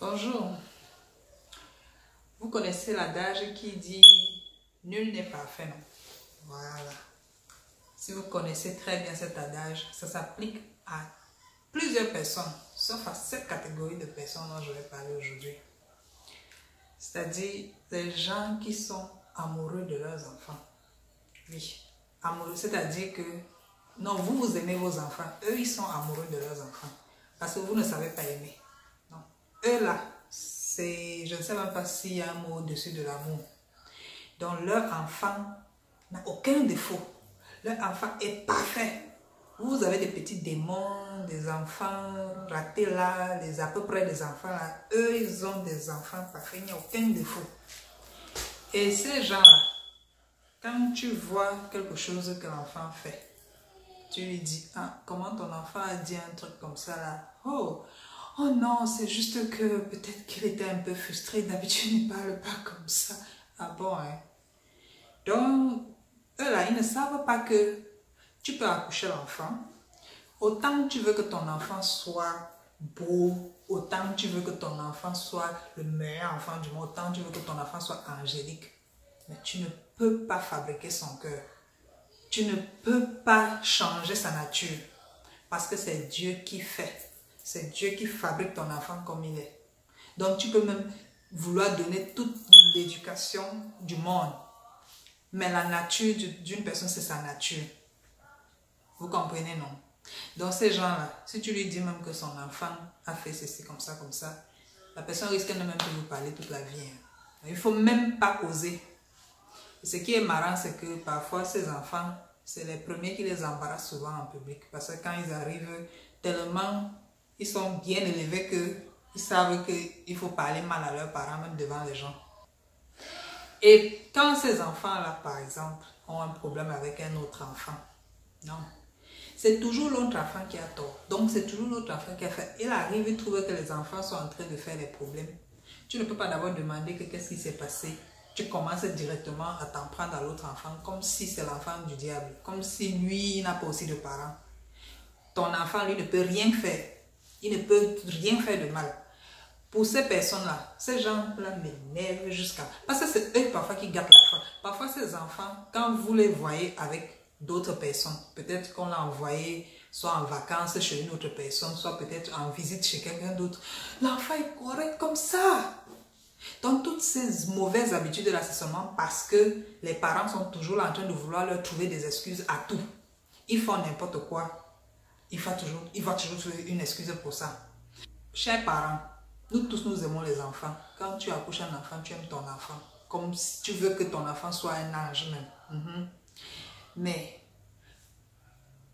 Bonjour. Vous connaissez l'adage qui dit nul n'est parfait, non? Voilà. Si vous connaissez très bien cet adage, ça s'applique à plusieurs personnes, sauf à cette catégorie de personnes dont je vais parler aujourd'hui. C'est-à-dire les gens qui sont amoureux de leurs enfants. Oui, amoureux, c'est-à-dire que non, vous, vous aimez vos enfants, eux, ils sont amoureux de leurs enfants parce que vous ne savez pas aimer. Eux, là, c'est, je ne sais même pas s'il y a un mot au-dessus de l'amour. Donc, leur enfant n'a aucun défaut. Leur enfant est parfait. Vous avez des petits démons, des enfants ratés là, des, à peu près des enfants là. Eux, ils ont des enfants parfaits, il n'y a aucun défaut. Et ces gens-là, quand tu vois quelque chose que l'enfant fait, tu lui dis, ah, comment ton enfant a dit un truc comme ça là? Oh, oh non, c'est juste que peut-être qu'il était un peu frustré. D'habitude, il ne parle pas comme ça. Ah bon, hein? Donc, eux là, ils ne savent pas que tu peux accoucher l'enfant. Autant tu veux que ton enfant soit beau, autant tu veux que ton enfant soit le meilleur enfant du monde, autant tu veux que ton enfant soit angélique. Mais tu ne peux pas fabriquer son cœur. Tu ne peux pas changer sa nature parce que c'est Dieu qui fait. C'est Dieu qui fabrique ton enfant comme il est. Donc tu peux même vouloir donner toute l'éducation du monde. Mais la nature d'une personne, c'est sa nature. Vous comprenez, non? Donc ces gens-là, si tu lui dis même que son enfant a fait ceci, comme ça, comme ça, la personne risque de même plus vous parler toute la vie. Hein. Il ne faut même pas oser ce qui est marrant, c'est que parfois ces enfants, c'est les premiers qui les embarrassent souvent en public. Parce que quand ils arrivent, tellement ils sont bien élevés qu'ils savent qu'il faut parler mal à leurs parents, même devant les gens. Et quand ces enfants-là, par exemple, ont un problème avec un autre enfant, non. C'est toujours l'autre enfant qui a tort. Donc, c'est toujours l'autre enfant qui a fait. Il arrive, il trouve que les enfants sont en train de faire des problèmes. Tu ne peux pas d'abord demander qu'est-ce qui s'est passé tu commences directement à t'en prendre à l'autre enfant comme si c'est l'enfant du diable, comme si lui n'a pas aussi de parents. Ton enfant, lui, ne peut rien faire. Il ne peut rien faire de mal. Pour ces personnes-là, ces gens-là m'énervent jusqu'à... Parce que c'est eux parfois qui gâtent la fin. Parfois, ces enfants, quand vous les voyez avec d'autres personnes, peut-être qu'on l'a envoyé soit en vacances chez une autre personne, soit peut-être en visite chez quelqu'un d'autre, l'enfant est correct comme ça. Donc, toutes ces mauvaises habitudes-là, c'est seulement parce que les parents sont toujours en train de vouloir leur trouver des excuses à tout. Ils font n'importe quoi. Il va toujours, il va toujours trouver une excuse pour ça. Chers parents, nous tous, nous aimons les enfants. Quand tu accouches un enfant, tu aimes ton enfant. Comme si tu veux que ton enfant soit un ange même. Mhm. Mais,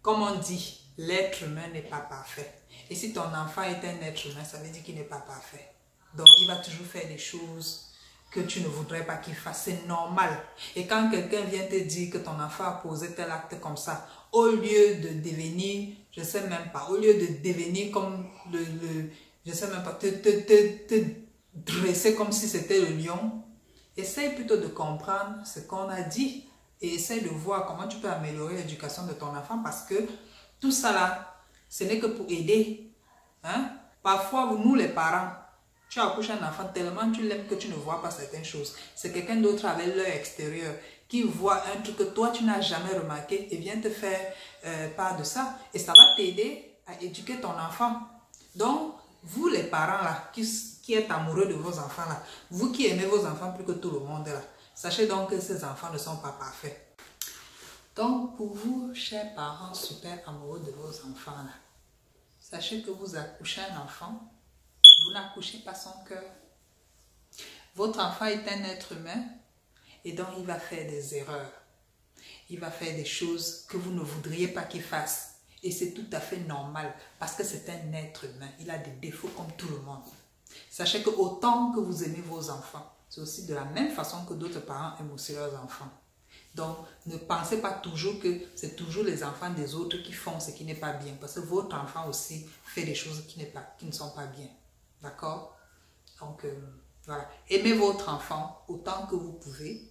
comme on dit, l'être humain n'est pas parfait. Et si ton enfant est un être humain, ça veut dire qu'il n'est pas parfait. Donc, il va toujours faire des choses que tu ne voudrais pas qu'il fasse. C'est normal. Et quand quelqu'un vient te dire que ton enfant a posé tel acte comme ça, au lieu de devenir, je sais même pas, au lieu de devenir comme le, le je sais même pas, te, te, te, te dresser comme si c'était le lion, essaye plutôt de comprendre ce qu'on a dit et essaye de voir comment tu peux améliorer l'éducation de ton enfant parce que tout ça là, ce n'est que pour aider. Hein? Parfois, nous les parents, tu accouches un enfant tellement tu l'aimes que tu ne vois pas certaines choses. C'est quelqu'un d'autre avec l'œil extérieur qui voit un truc que toi tu n'as jamais remarqué et vient te faire euh, part de ça. Et ça va t'aider à éduquer ton enfant. Donc, vous les parents là, qui, qui êtes amoureux de vos enfants là, vous qui aimez vos enfants plus que tout le monde là, sachez donc que ces enfants ne sont pas parfaits. Donc, pour vous, chers parents super amoureux de vos enfants là, sachez que vous accouchez un enfant vous n'accouchez pas son cœur. Votre enfant est un être humain et donc il va faire des erreurs. Il va faire des choses que vous ne voudriez pas qu'il fasse. Et c'est tout à fait normal parce que c'est un être humain. Il a des défauts comme tout le monde. Sachez que autant que vous aimez vos enfants, c'est aussi de la même façon que d'autres parents aiment aussi leurs enfants. Donc, ne pensez pas toujours que c'est toujours les enfants des autres qui font ce qui n'est pas bien. Parce que votre enfant aussi fait des choses qui, qui ne sont pas bien. D'accord? Donc, euh, voilà. Aimez votre enfant autant que vous pouvez,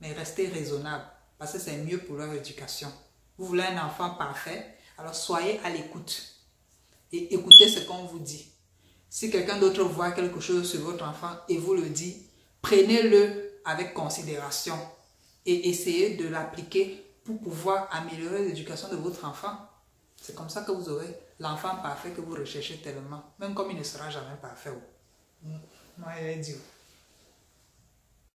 mais restez raisonnable, parce que c'est mieux pour leur éducation. Vous voulez un enfant parfait, alors soyez à l'écoute et écoutez ce qu'on vous dit. Si quelqu'un d'autre voit quelque chose sur votre enfant et vous le dit, prenez-le avec considération et essayez de l'appliquer pour pouvoir améliorer l'éducation de votre enfant. C'est comme ça que vous aurez l'enfant parfait que vous recherchez tellement, même comme il ne sera jamais parfait. Moi, je dit.